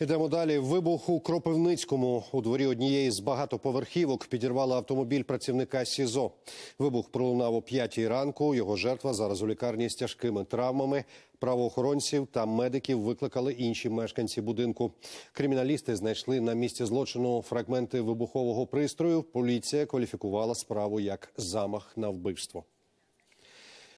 Ідемо далі. Вибух у Кропивницькому у дворі однієї з багатоповерхівок підірвало автомобіль працівника СІЗО. Вибух пролунав о п'ятій ранку. Його жертва зараз у лікарні з тяжкими травмами. Правоохоронців та медиків викликали інші мешканці будинку. Криміналісти знайшли на місці злочину фрагменти вибухового пристрою. Поліція кваліфікувала справу як замах на вбивство.